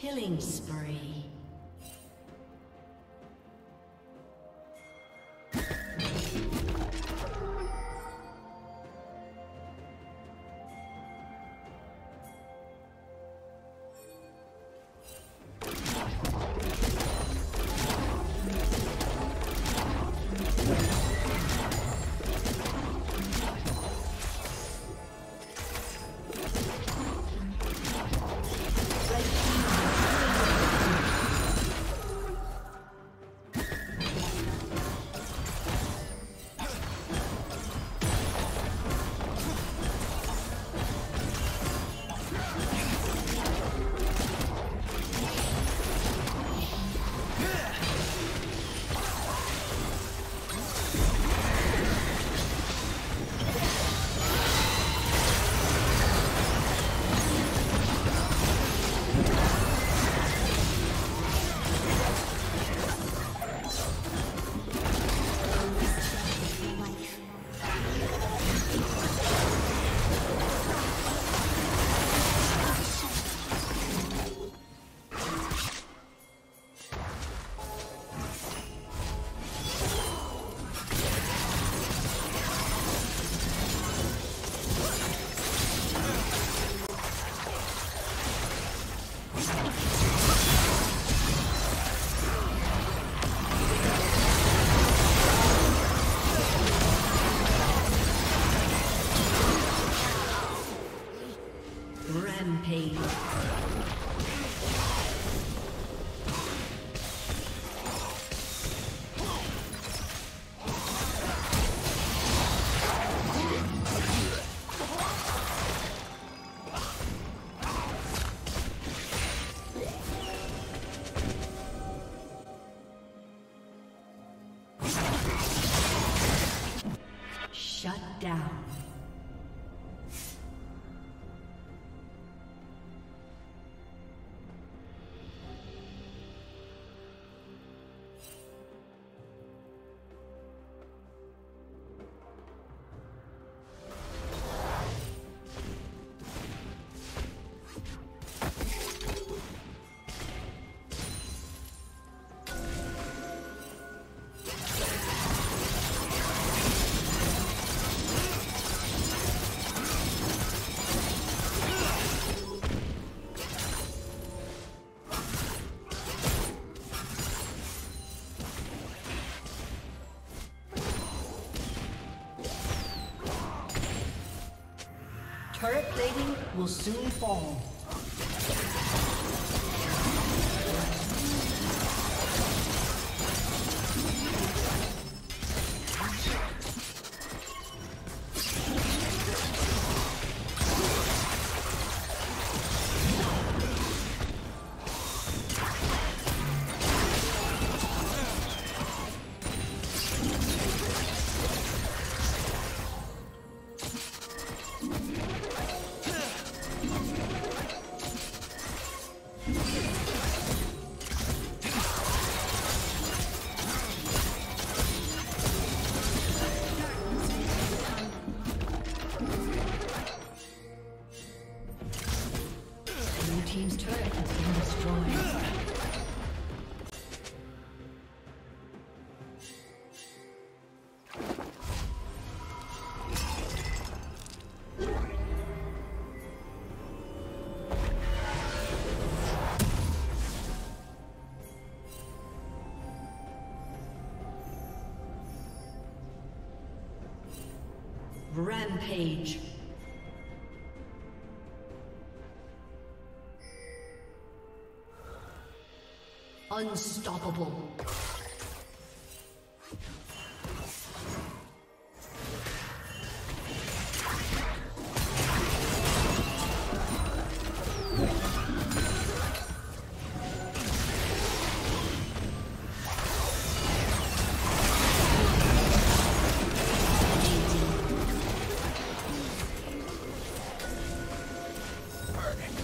Killing spree. Turret will soon fall. Rampage. Unstoppable. burning.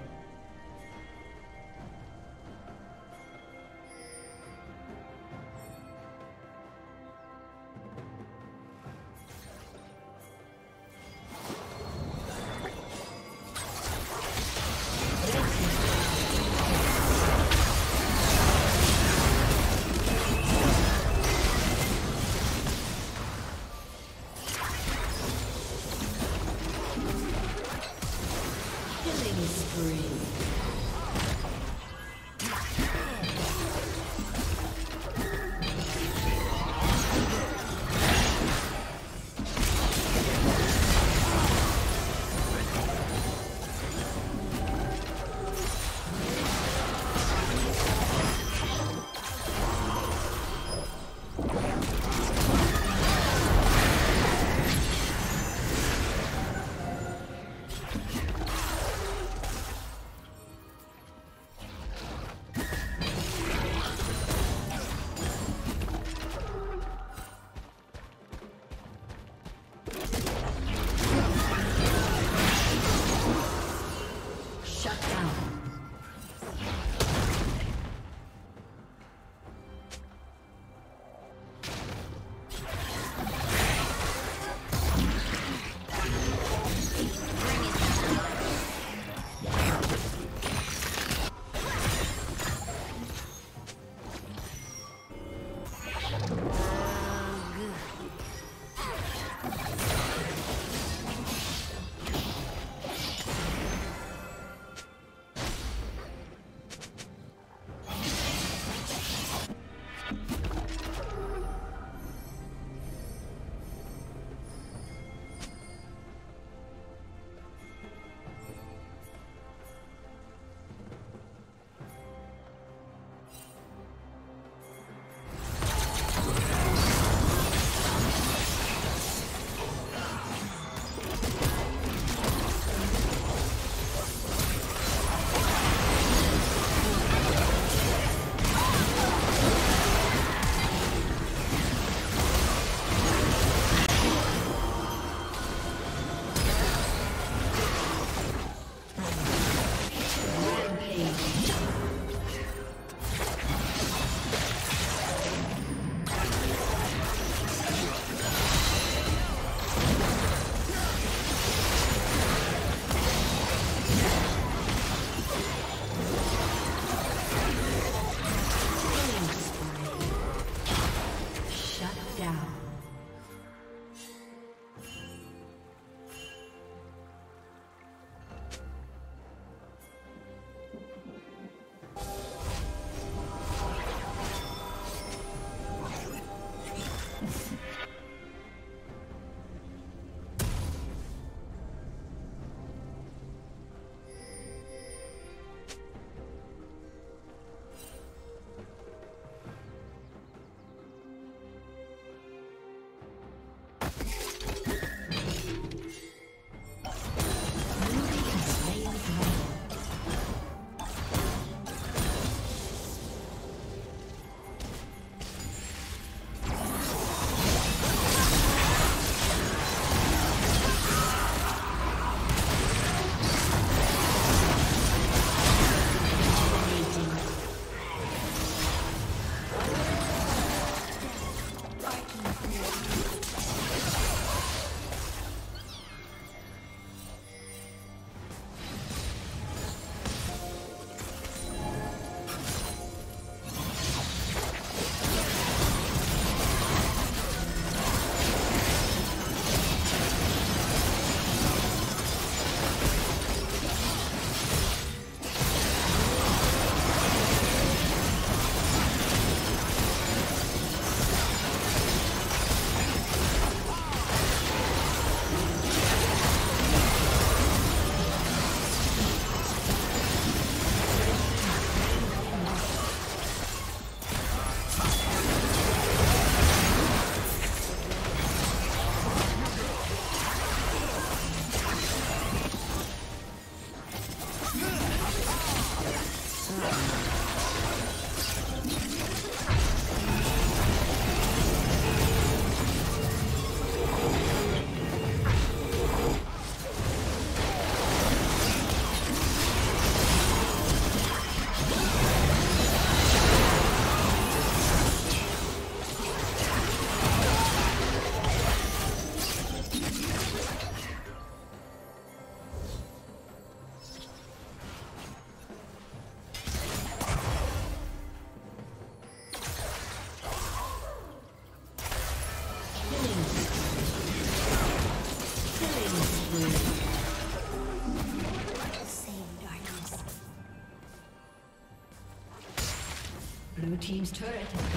Team's turret has.